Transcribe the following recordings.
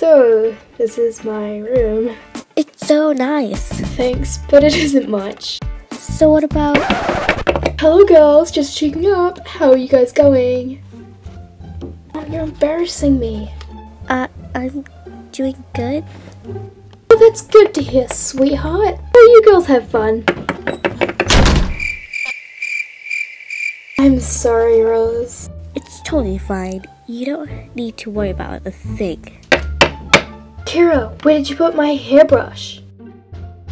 Oh, this is my room. It's so nice. Thanks, but it isn't much. So what about... Hello girls, just checking up. How are you guys going? Oh, you're embarrassing me. Uh, I'm doing good. Well, that's good to hear, sweetheart. Well, you girls have fun. I'm sorry, Rose. It's totally fine. You don't need to worry about a thing. Kira, where did you put my hairbrush?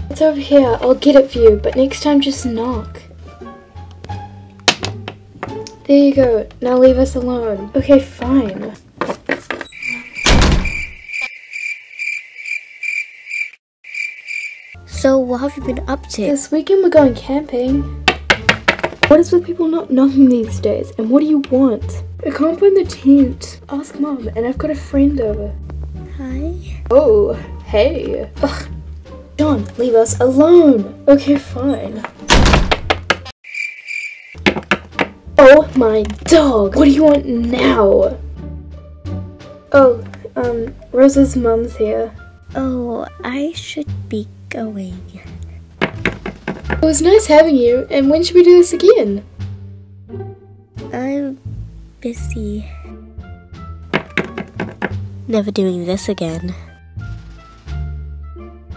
It's over here. I'll get it for you, but next time just knock. There you go. Now leave us alone. Okay, fine. So what have you been up to? This weekend we're going camping. What is with people not knocking these days? And what do you want? I can't find the tent. Ask mom, and I've got a friend over. Hi. Oh, hey. Ugh. John, leave us alone. Okay, fine. Oh my dog. What do you want now? Oh, um, Rose's mom's here. Oh, I should be going. It was nice having you, and when should we do this again? I'm busy. Never doing this again you